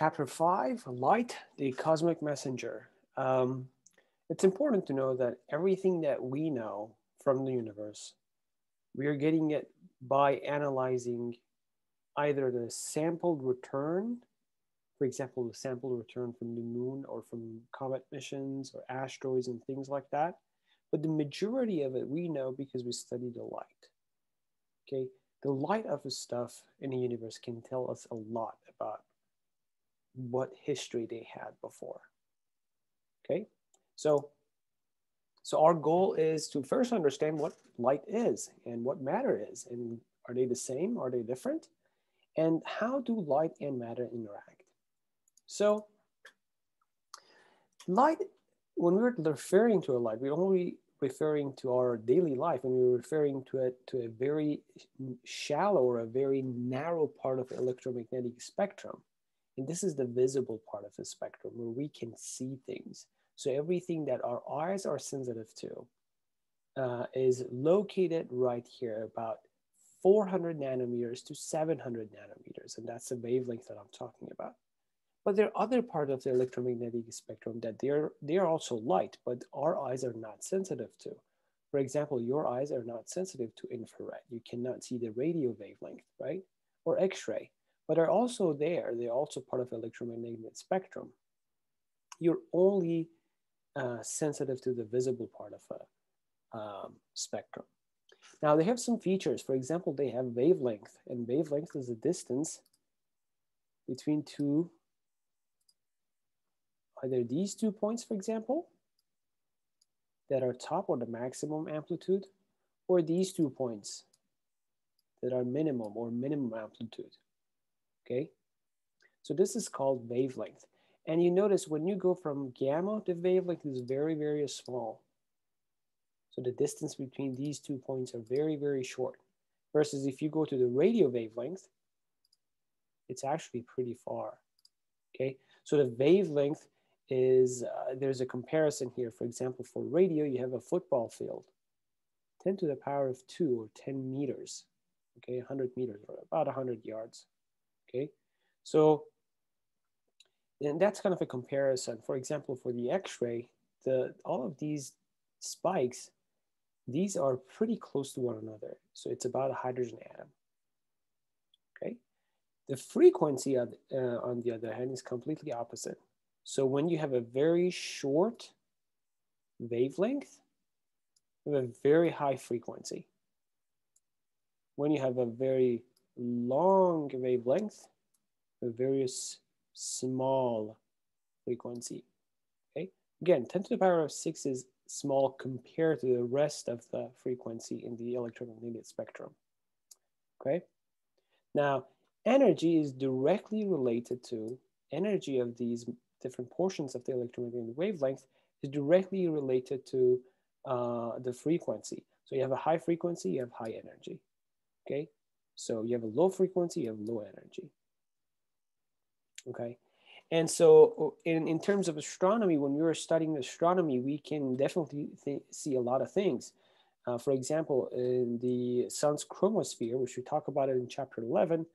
chapter five, light, the cosmic messenger. Um, it's important to know that everything that we know from the universe, we are getting it by analyzing either the sampled return, for example, the sample return from the moon or from comet missions or asteroids and things like that. But the majority of it we know because we study the light. Okay, the light of the stuff in the universe can tell us a lot about what history they had before. Okay, so so our goal is to first understand what light is and what matter is, and are they the same? Are they different? And how do light and matter interact? So light, when we're referring to a light, we're only referring to our daily life and we're referring to it to a very shallow or a very narrow part of the electromagnetic spectrum. And this is the visible part of the spectrum where we can see things. So everything that our eyes are sensitive to uh, is located right here, about 400 nanometers to 700 nanometers. And that's the wavelength that I'm talking about. But there are other parts of the electromagnetic spectrum that they're, they're also light, but our eyes are not sensitive to. For example, your eyes are not sensitive to infrared. You cannot see the radio wavelength, right? Or X-ray, but are also there. They're also part of electromagnetic spectrum. You're only uh, sensitive to the visible part of a um, spectrum. Now they have some features. For example, they have wavelength, and wavelength is the distance between two either these two points, for example, that are top or the maximum amplitude, or these two points that are minimum or minimum amplitude, okay? So this is called wavelength. And you notice when you go from gamma, the wavelength is very, very small. So the distance between these two points are very, very short. Versus if you go to the radio wavelength, it's actually pretty far, okay? So the wavelength is uh, there's a comparison here. For example, for radio, you have a football field, 10 to the power of two or 10 meters, okay, 100 meters or about 100 yards, okay? So, and that's kind of a comparison. For example, for the X-ray, the all of these spikes, these are pretty close to one another. So it's about a hydrogen atom, okay? The frequency, of, uh, on the other hand, is completely opposite. So when you have a very short wavelength, you have a very high frequency. When you have a very long wavelength, a very small frequency. Okay, again, 10 to the power of 6 is small compared to the rest of the frequency in the electromagnetic spectrum. Okay, now energy is directly related to energy of these different portions of the electromagnetic wavelength is directly related to uh, the frequency. So you have a high frequency, you have high energy. Okay, so you have a low frequency, you have low energy. Okay, and so in, in terms of astronomy, when we were studying astronomy, we can definitely see a lot of things. Uh, for example, in the sun's chromosphere, which we talk about it in chapter 11,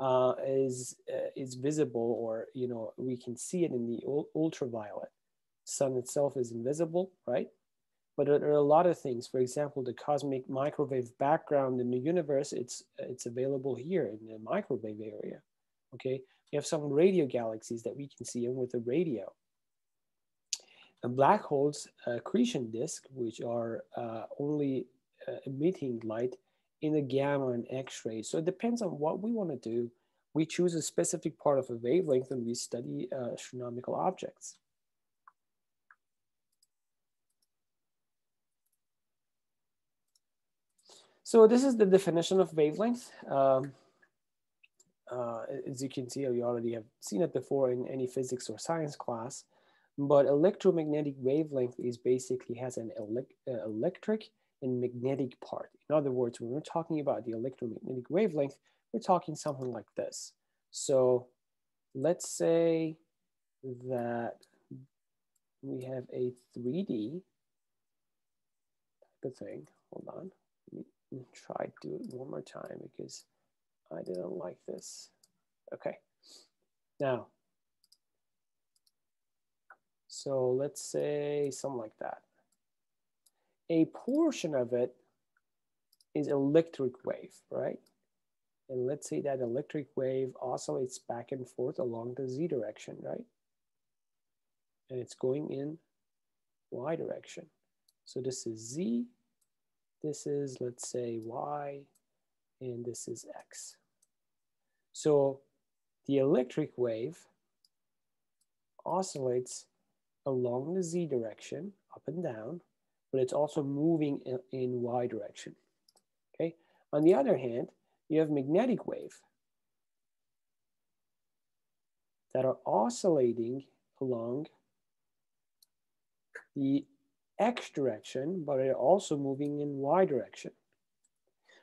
uh, is uh, is visible, or you know we can see it in the ultraviolet. Sun itself is invisible, right? But there are a lot of things. For example, the cosmic microwave background in the universe, it's it's available here in the microwave area. Okay, we have some radio galaxies that we can see in with the radio. And black holes, accretion disk, which are uh, only uh, emitting light in the gamma and X-ray. So it depends on what we want to do. We choose a specific part of a wavelength and we study uh, astronomical objects. So this is the definition of wavelength. Um, uh, as you can see, you already have seen it before in any physics or science class, but electromagnetic wavelength is basically has an elec uh, electric and magnetic part. In other words, when we're talking about the electromagnetic wavelength, we're talking something like this. So let's say that we have a 3D type of thing. Hold on, try do it one more time because I didn't like this. Okay, now So let's say something like that. A portion of it is electric wave, right? And let's say that electric wave oscillates back and forth along the z direction, right? And it's going in y direction. So this is z, this is, let's say, y, and this is x. So the electric wave oscillates along the z direction, up and down, but it's also moving in, in y direction. Okay. On the other hand, you have magnetic wave that are oscillating along the x direction, but are also moving in y direction.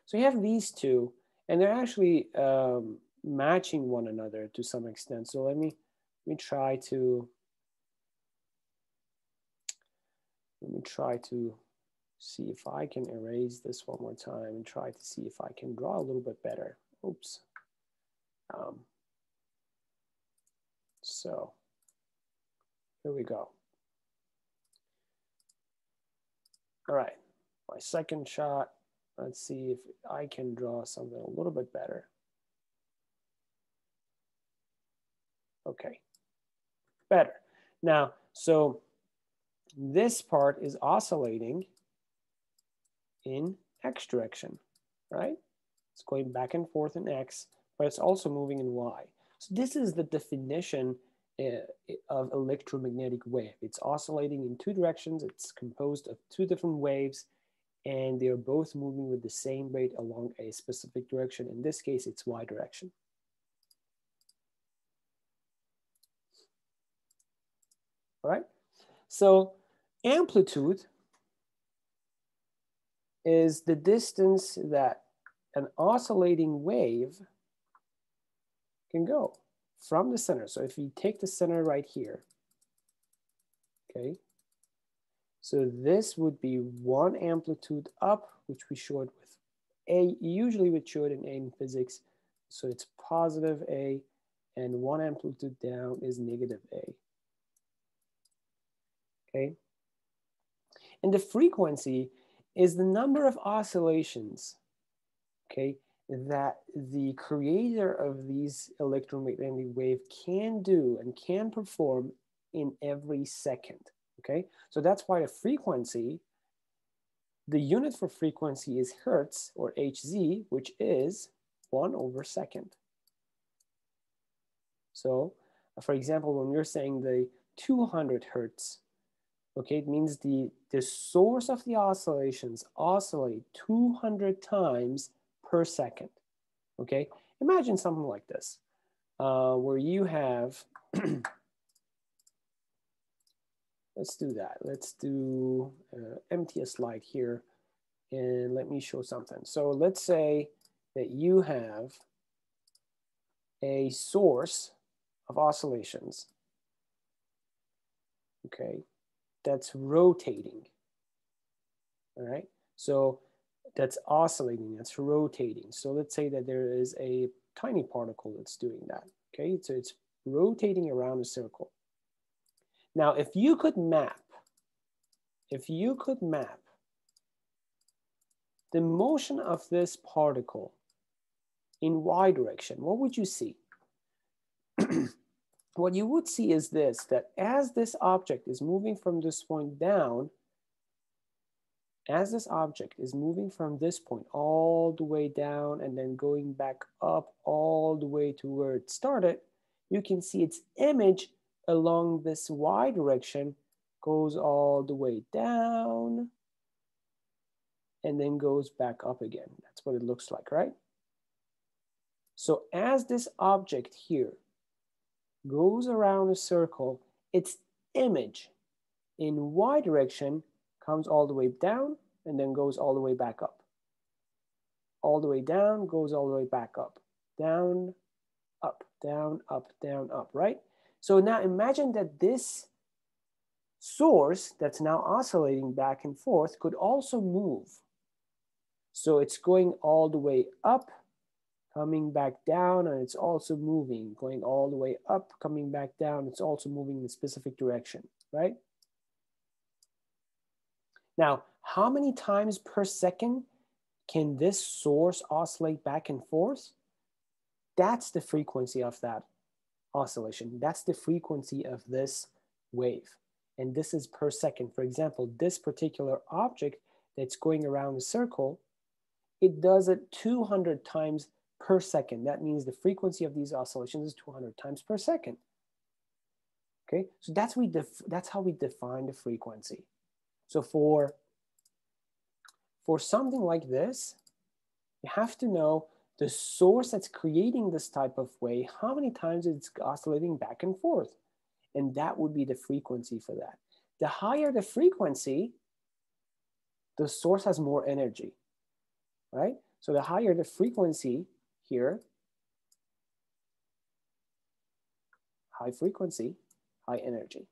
So you have these two, and they're actually um, matching one another to some extent. So let me let me try to let me try to see if I can erase this one more time and try to see if I can draw a little bit better. Oops. Um, so here we go. All right, my second shot. Let's see if I can draw something a little bit better. Okay, better. Now, so this part is oscillating in x direction, right? It's going back and forth in x, but it's also moving in y. So this is the definition of electromagnetic wave. It's oscillating in two directions. It's composed of two different waves, and they're both moving with the same rate along a specific direction. In this case, it's y direction. All right, so amplitude is the distance that an oscillating wave can go from the center. So if you take the center right here, okay, so this would be one amplitude up, which we showed with A, usually we show it in A in physics. So it's positive A, and one amplitude down is negative A. Okay. And the frequency is the number of oscillations, okay, that the creator of these electromagnetic wave can do and can perform in every second, okay? So that's why a frequency, the unit for frequency is hertz or Hz, which is one over second. So for example, when you're saying the 200 hertz okay, it means the, the source of the oscillations oscillate 200 times per second, okay? Imagine something like this, uh, where you have, let's do that. Let's do uh, empty a slide here and let me show something. So let's say that you have a source of oscillations, okay? that's rotating. All right, so that's oscillating, that's rotating. So let's say that there is a tiny particle that's doing that. Okay, so it's rotating around a circle. Now, if you could map, if you could map the motion of this particle in y direction, what would you see? what you would see is this, that as this object is moving from this point down, as this object is moving from this point all the way down and then going back up all the way to where it started, you can see its image along this y direction goes all the way down and then goes back up again. That's what it looks like, right? So as this object here goes around a circle, its image in y direction comes all the way down and then goes all the way back up. All the way down, goes all the way back up. Down, up, down, up, down, up, right? So now imagine that this source that's now oscillating back and forth could also move. So it's going all the way up, coming back down and it's also moving, going all the way up, coming back down, it's also moving in a specific direction, right? Now, how many times per second can this source oscillate back and forth? That's the frequency of that oscillation. That's the frequency of this wave. And this is per second. For example, this particular object that's going around the circle, it does it 200 times per second. That means the frequency of these oscillations is 200 times per second. Okay, so that's we that's how we define the frequency. So for for something like this, you have to know the source that's creating this type of wave, how many times it's oscillating back and forth. And that would be the frequency for that. The higher the frequency, the source has more energy, right? So the higher the frequency here, high frequency, high energy,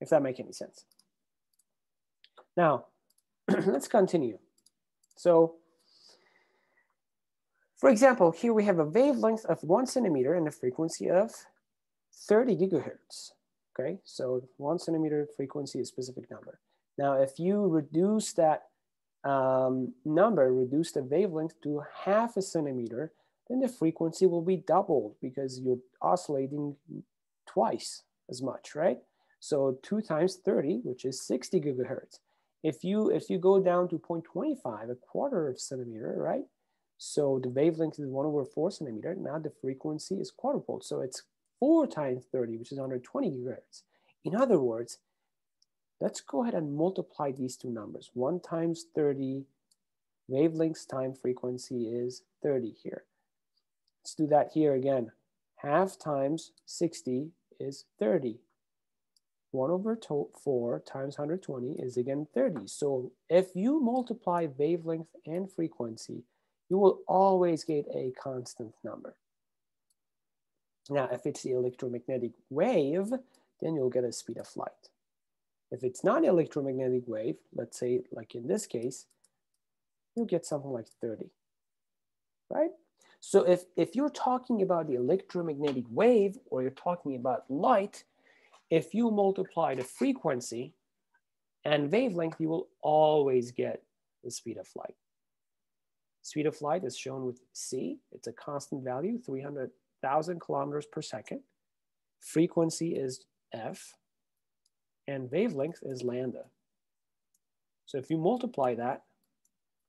if that makes any sense. Now, let's continue. So for example, here we have a wavelength of one centimeter and a frequency of 30 gigahertz. Okay, so one centimeter frequency is a specific number. Now, if you reduce that um, number, reduce the wavelength to half a centimeter, then the frequency will be doubled because you're oscillating twice as much, right? So two times 30, which is 60 gigahertz. If you, if you go down to 0.25, a quarter of centimeter, right? So the wavelength is one over four centimeter. Now the frequency is quadrupled. So it's four times 30, which is 120 gigahertz. In other words, let's go ahead and multiply these two numbers. One times 30, wavelengths time frequency is 30 here. Let's do that here again. Half times 60 is 30. 1 over 4 times 120 is again 30. So if you multiply wavelength and frequency, you will always get a constant number. Now, if it's the electromagnetic wave, then you'll get a speed of light. If it's not electromagnetic wave, let's say like in this case, you'll get something like 30, right? So if, if you're talking about the electromagnetic wave or you're talking about light, if you multiply the frequency and wavelength, you will always get the speed of light. Speed of light is shown with c. It's a constant value, 300,000 kilometers per second. Frequency is f, and wavelength is lambda. So if you multiply that,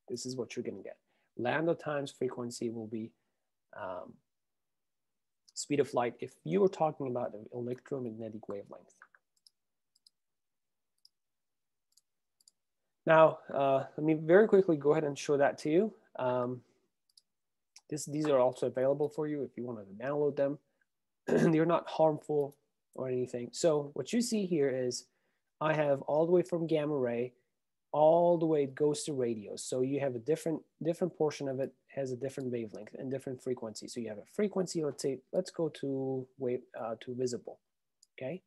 this is what you're going to get. Lambda times frequency will be um, speed of light if you were talking about the electromagnetic wavelength. Now, uh, let me very quickly go ahead and show that to you. Um, this, these are also available for you if you want to download them. They're not harmful or anything. So what you see here is I have all the way from gamma ray, all the way it goes to radio. So you have a different different portion of it has a different wavelength and different frequency. So you have a frequency, let's say, let's go to wave uh, to visible, okay?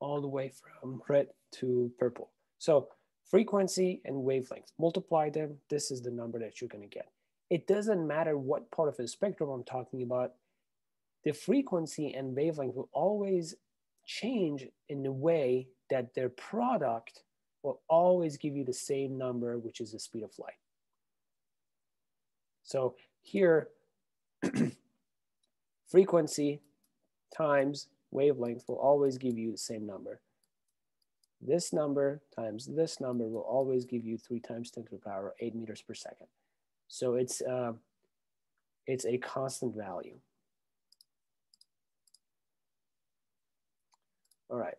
All the way from red to purple. So frequency and wavelength, multiply them, this is the number that you're gonna get. It doesn't matter what part of the spectrum I'm talking about, the frequency and wavelength will always change in the way that their product will always give you the same number, which is the speed of light. So here, frequency times wavelength will always give you the same number. This number times this number will always give you three times 10 to the power eight meters per second. So it's, uh, it's a constant value. All right.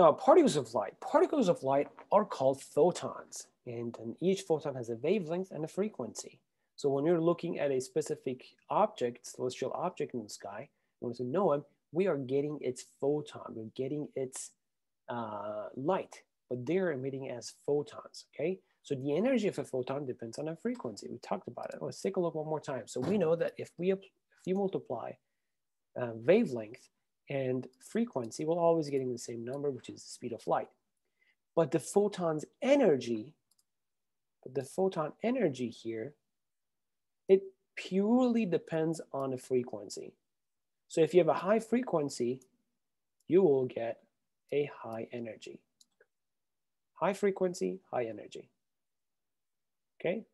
Now, particles of light. Particles of light are called photons, and, and each photon has a wavelength and a frequency. So when you're looking at a specific object, celestial object in the sky, you want to know it, we are getting its photon, we're getting its uh, light, but they're emitting as photons, okay? So the energy of a photon depends on a frequency. We talked about it. Let's take a look one more time. So we know that if we if you multiply uh, wavelength and frequency, we're always getting the same number, which is the speed of light. But the photon's energy the photon energy here, it purely depends on the frequency. So if you have a high frequency, you will get a high energy. High frequency, high energy. Okay,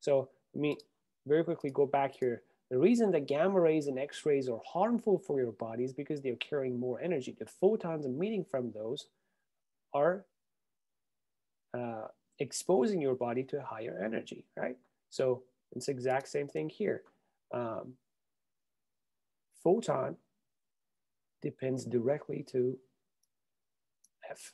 so let me very quickly go back here. The reason that gamma rays and X-rays are harmful for your body is because they're carrying more energy. The photons emitting from those are uh, exposing your body to a higher energy, right? So it's exact same thing here. Um, photon depends directly to F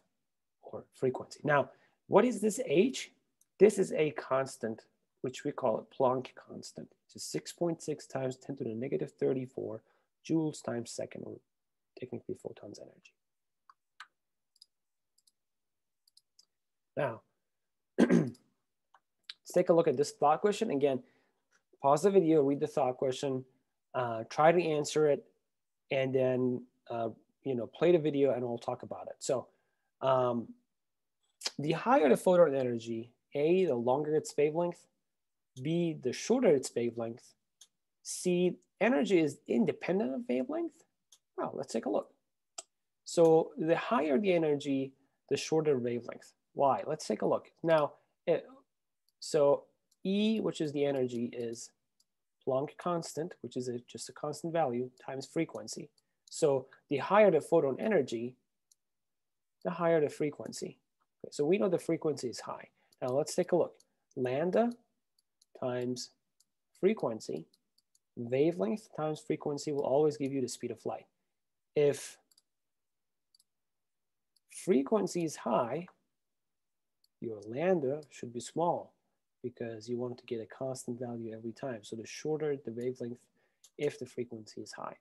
or frequency. Now, what is this H? This is a constant, which we call a Planck constant. It's 6.6 times 10 to the negative 34 joules times second, or technically photons energy. Now, let's take a look at this thought question. Again, pause the video, read the thought question, uh, try to answer it, and then uh, you know play the video and we'll talk about it. So um, the higher the photon energy, A, the longer its wavelength, B, the shorter its wavelength, C, energy is independent of wavelength. Well, let's take a look. So the higher the energy, the shorter wavelength. Why? Let's take a look. Now, it, so E, which is the energy, is Planck constant, which is a, just a constant value, times frequency. So the higher the photon energy, the higher the frequency. Okay, so we know the frequency is high. Now let's take a look. Lambda times frequency, wavelength times frequency will always give you the speed of light. If frequency is high, your lambda should be small because you want to get a constant value every time. So the shorter the wavelength if the frequency is high.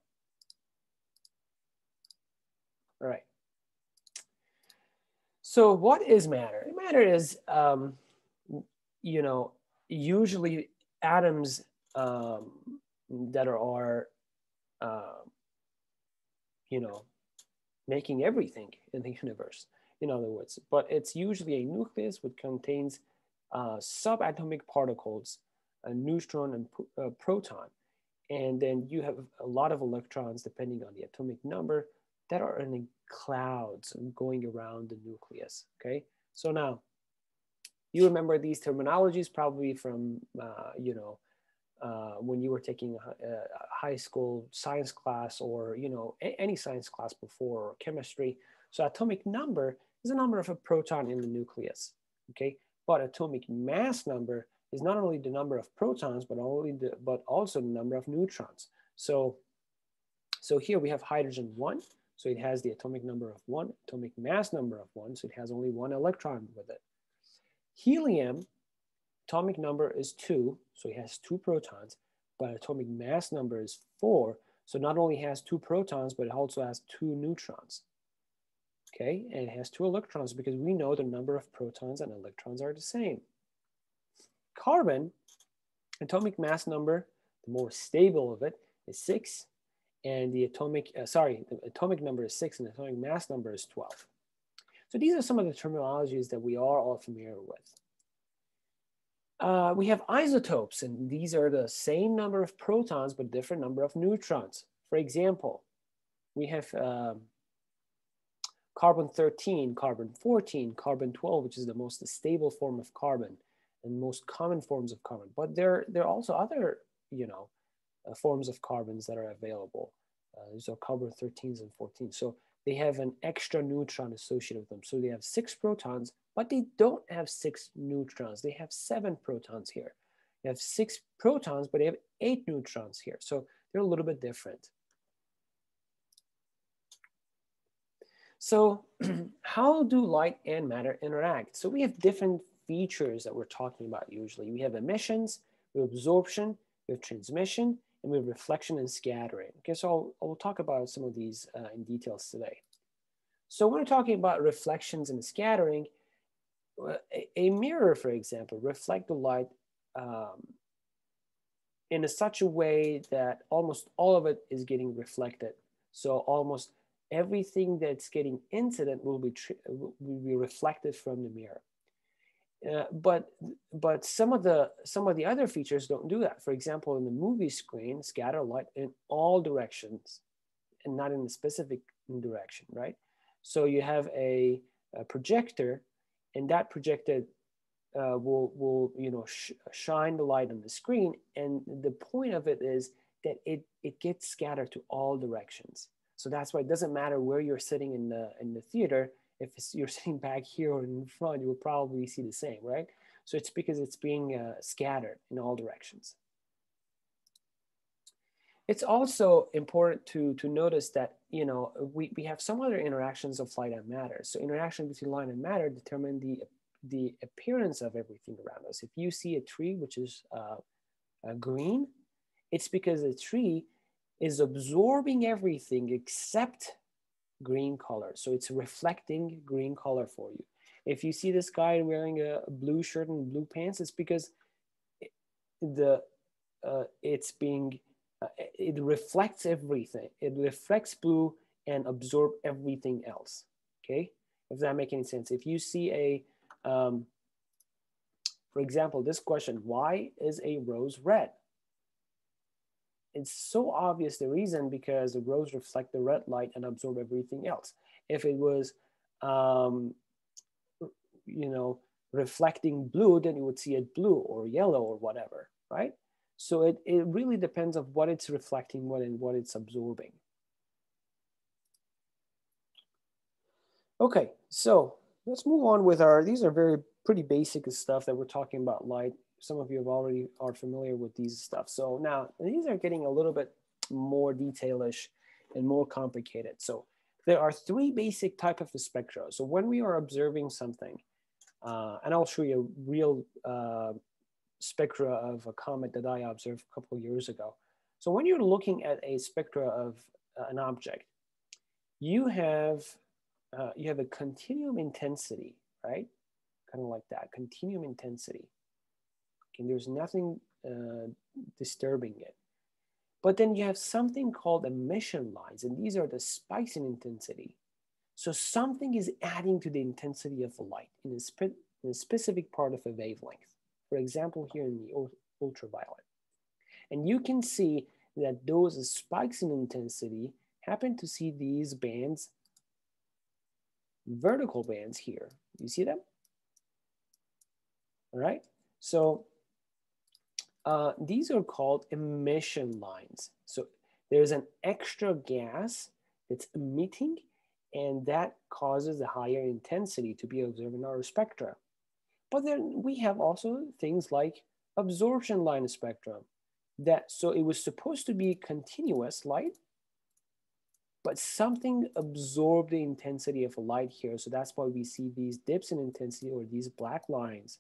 All right. So what is matter? Matter is, um, you know, usually atoms um, that are, uh, you know, making everything in the universe, in other words. But it's usually a nucleus which contains uh, subatomic particles, a neutron and a proton. And then you have a lot of electrons, depending on the atomic number, that are in the clouds going around the nucleus, okay? So now, you remember these terminologies probably from, uh, you know, uh, when you were taking a, a, high school science class or, you know, a, any science class before or chemistry. So atomic number is the number of a proton in the nucleus, okay? But atomic mass number is not only the number of protons, but only the, but also the number of neutrons. So, so here we have hydrogen one, so it has the atomic number of one, atomic mass number of one, so it has only one electron with it. Helium, atomic number is two, so it has two protons, but atomic mass number is four, so not only has two protons, but it also has two neutrons. Okay, and it has two electrons because we know the number of protons and electrons are the same. Carbon, atomic mass number, the more stable of it, is six, and the atomic, uh, sorry, the atomic number is six and the atomic mass number is 12. So these are some of the terminologies that we are all familiar with. Uh, we have isotopes, and these are the same number of protons, but different number of neutrons. For example, we have um, carbon 13, carbon 14, carbon 12, which is the most stable form of carbon and most common forms of carbon. But there, there are also other, you know, uh, forms of carbons that are available. Uh, these are carbon 13s and 14s. So they have an extra neutron associated with them. So they have six protons, but they don't have six neutrons. They have seven protons here. They have six protons, but they have eight neutrons here. So they're a little bit different. So how do light and matter interact? So we have different features that we're talking about usually. We have emissions, we have absorption, we have transmission, and we have reflection and scattering. Okay, so I'll, I'll talk about some of these uh, in details today. So when we're talking about reflections and scattering, a, a mirror, for example, reflect the light um, in a such a way that almost all of it is getting reflected. So almost everything that's getting incident will be, will be reflected from the mirror. Uh, but but some of the some of the other features don't do that. For example, in the movie screen, scatter light in all directions, and not in a specific direction, right? So you have a, a projector, and that projector uh, will will you know sh shine the light on the screen, and the point of it is that it it gets scattered to all directions. So that's why it doesn't matter where you're sitting in the in the theater if you're sitting back here or in front, you will probably see the same, right? So it's because it's being uh, scattered in all directions. It's also important to, to notice that, you know, we, we have some other interactions of light and matter. So interaction between light and matter determine the, the appearance of everything around us. If you see a tree, which is uh, uh, green, it's because the tree is absorbing everything except green color. So it's reflecting green color for you. If you see this guy wearing a blue shirt and blue pants, it's because the uh, it's being uh, it reflects everything. It reflects blue and absorb everything else. Okay, if that make any sense. If you see a, um, for example, this question: Why is a rose red? It's so obvious the reason because the rose reflect the red light and absorb everything else. If it was, um, you know, reflecting blue, then you would see it blue or yellow or whatever, right? So it, it really depends of what it's reflecting, what and what it's absorbing. Okay, so let's move on with our, these are very pretty basic stuff that we're talking about light some of you have already are familiar with these stuff. So now these are getting a little bit more detailish and more complicated. So there are three basic type of spectra. So when we are observing something, uh, and I'll show you a real uh, spectra of a comet that I observed a couple years ago. So when you're looking at a spectra of uh, an object, you have uh, you have a continuum intensity, right? Kind of like that, continuum intensity and there's nothing uh, disturbing it. But then you have something called emission lines, and these are the spikes in intensity. So something is adding to the intensity of the light in a, spe in a specific part of a wavelength. For example, here in the ultraviolet. And you can see that those spikes in intensity happen to see these bands, vertical bands here. You see them? All right. So uh, these are called emission lines. So there's an extra gas that's emitting and that causes a higher intensity to be observed in our spectra. But then we have also things like absorption line spectrum that, so it was supposed to be continuous light, but something absorbed the intensity of light here. So that's why we see these dips in intensity or these black lines.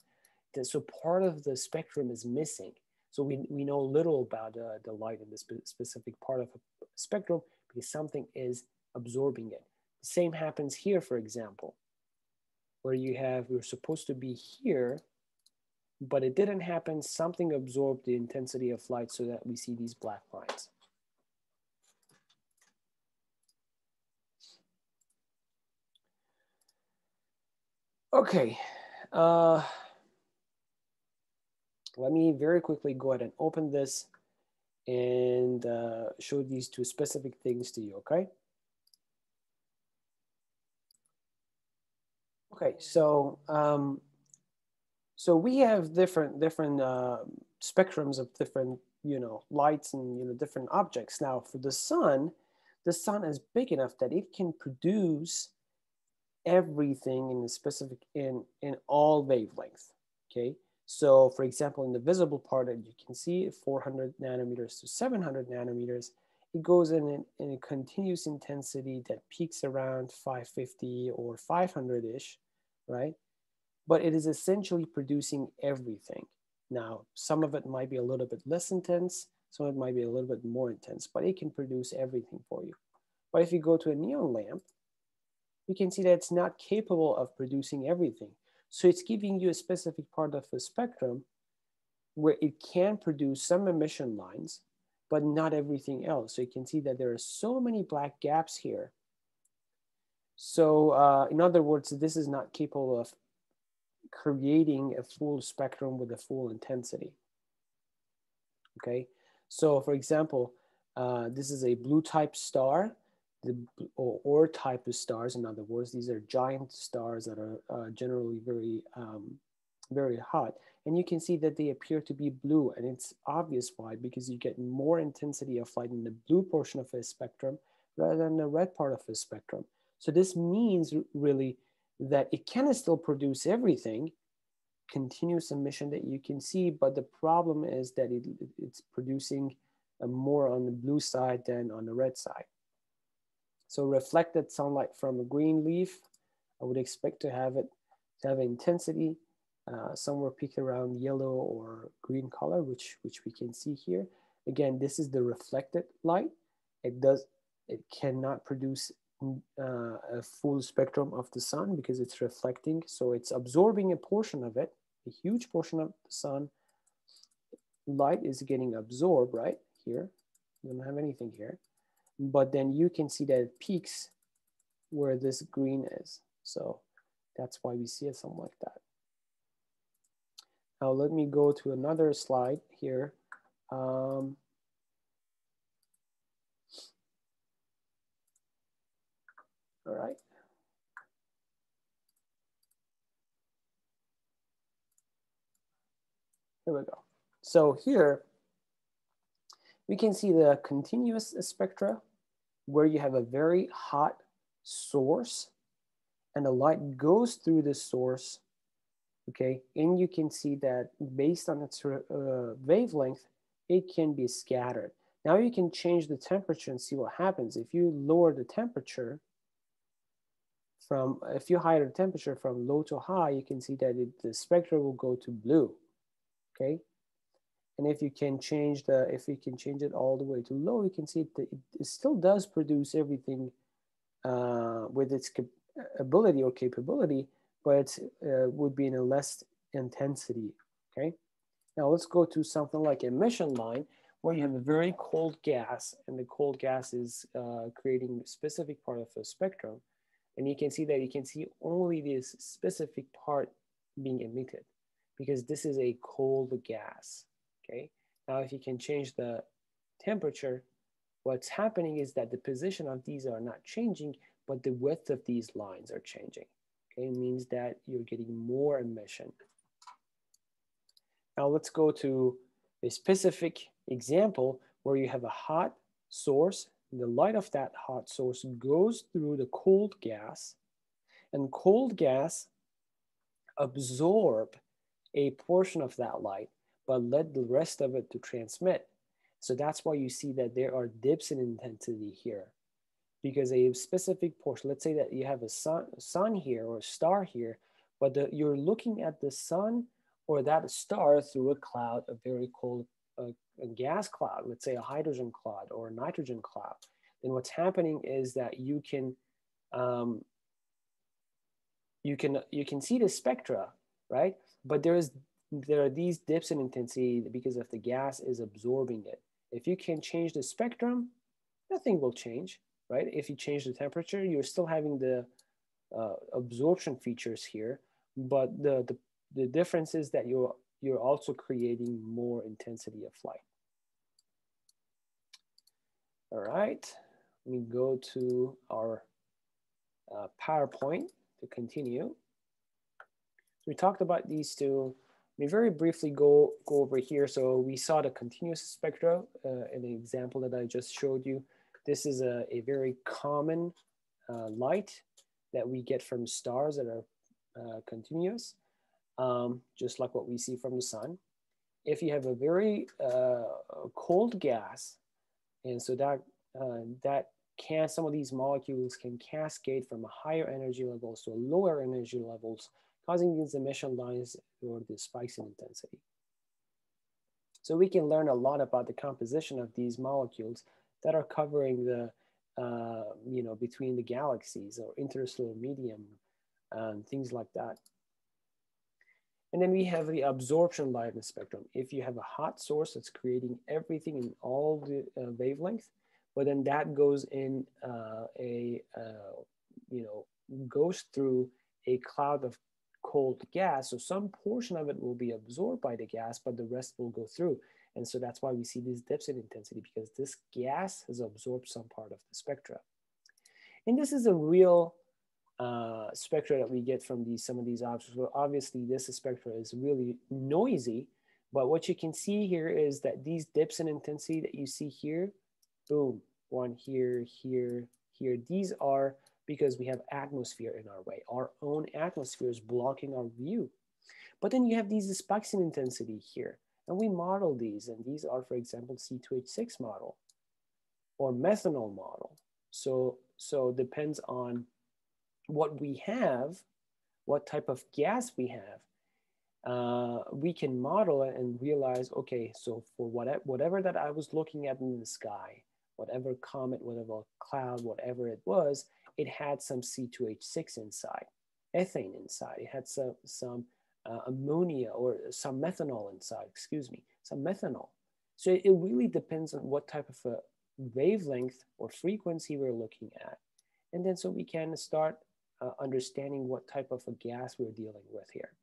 That so part of the spectrum is missing. So we, we know little about uh, the light in this specific part of a spectrum because something is absorbing it. The same happens here, for example, where you have, are supposed to be here, but it didn't happen. Something absorbed the intensity of light so that we see these black lines. Okay. Uh, let me very quickly go ahead and open this and uh, show these two specific things to you, okay? Okay, so um, so we have different different uh, spectrums of different you know lights and you know different objects. Now for the sun, the sun is big enough that it can produce everything in the specific in in all wavelengths. Okay, so for example, in the visible part that you can see 400 nanometers to 700 nanometers, it goes in, in, a continuous intensity that peaks around 550 or 500-ish, right? But it is essentially producing everything. Now, some of it might be a little bit less intense, some of it might be a little bit more intense, but it can produce everything for you. But if you go to a neon lamp, you can see that it's not capable of producing everything. So it's giving you a specific part of the spectrum where it can produce some emission lines, but not everything else. So you can see that there are so many black gaps here. So uh, in other words, this is not capable of creating a full spectrum with a full intensity. Okay, so for example, uh, this is a blue type star, the O, type of stars. In other words, these are giant stars that are uh, generally very, um, very hot. And you can see that they appear to be blue and it's obvious why, because you get more intensity of light in the blue portion of the spectrum rather than the red part of the spectrum. So this means really that it can still produce everything, continuous emission that you can see, but the problem is that it, it's producing more on the blue side than on the red side. So reflected sunlight from a green leaf, I would expect to have it to have intensity uh, somewhere peak around yellow or green color, which which we can see here. Again, this is the reflected light. It does it cannot produce uh, a full spectrum of the sun because it's reflecting. So it's absorbing a portion of it, a huge portion of the sun. Light is getting absorbed right here. You don't have anything here. But then you can see that it peaks where this green is. So that's why we see it something like that. Now let me go to another slide here. Um, all right. Here we go. So here we can see the continuous spectra where you have a very hot source and the light goes through the source, okay? And you can see that based on its uh, wavelength, it can be scattered. Now you can change the temperature and see what happens. If you lower the temperature from, if you higher the temperature from low to high, you can see that it, the spectra will go to blue, okay? And if you can change the, if you can change it all the way to low, you can see that it, still does produce everything uh, with its ability or capability, but uh, would be in a less intensity, okay? Now let's go to something like emission line where you have a very cold gas and the cold gas is uh, creating a specific part of the spectrum. And you can see that you can see only this specific part being emitted because this is a cold gas okay? Now, if you can change the temperature, what's happening is that the position of these are not changing, but the width of these lines are changing. Okay, it means that you're getting more emission. Now let's go to a specific example where you have a hot source. The light of that hot source goes through the cold gas and cold gas absorb a portion of that light but let the rest of it to transmit. So that's why you see that there are dips in intensity here because a specific portion, let's say that you have a sun, sun here or a star here, but the, you're looking at the sun or that star through a cloud, a very cold a gas cloud, let's say a hydrogen cloud or a nitrogen cloud, then what's happening is that you can um, you can you can see the spectra, right? But there is there are these dips in intensity because if the gas is absorbing it. If you can change the spectrum, nothing will change, right? If you change the temperature, you're still having the uh, absorption features here, but the, the, the difference is that you're, you're also creating more intensity of light. All right, let me go to our uh, PowerPoint to continue. So we talked about these two me very briefly go, go over here. So we saw the continuous spectra uh, in the example that I just showed you. This is a, a very common uh, light that we get from stars that are uh, continuous, um, just like what we see from the sun. If you have a very uh, cold gas, and so that, uh, that can, some of these molecules can cascade from a higher energy levels to a lower energy levels causing these emission lines or the spikes in intensity. So we can learn a lot about the composition of these molecules that are covering the, uh, you know, between the galaxies or interstellar medium and things like that. And then we have the absorption light spectrum. If you have a hot source that's creating everything in all the uh, wavelength, but then that goes in uh, a, uh, you know, goes through a cloud of cold gas. So some portion of it will be absorbed by the gas, but the rest will go through. And so that's why we see these dips in intensity because this gas has absorbed some part of the spectra. And this is a real uh, spectra that we get from these some of these objects. Well, obviously this spectra is really noisy, but what you can see here is that these dips in intensity that you see here, boom, one here, here, here, these are because we have atmosphere in our way. Our own atmosphere is blocking our view. But then you have these spikes in intensity here. And we model these, and these are, for example, C2H6 model or methanol model. So, so depends on what we have, what type of gas we have, uh, we can model it and realize, okay, so for whatever, whatever that I was looking at in the sky, whatever comet, whatever cloud, whatever it was, it had some C2H6 inside, ethane inside. It had some, some uh, ammonia or some methanol inside, excuse me, some methanol. So it really depends on what type of a wavelength or frequency we're looking at. And then so we can start uh, understanding what type of a gas we're dealing with here.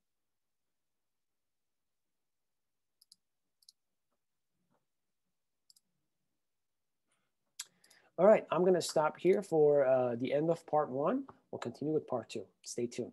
All right, I'm gonna stop here for uh, the end of part one. We'll continue with part two. Stay tuned.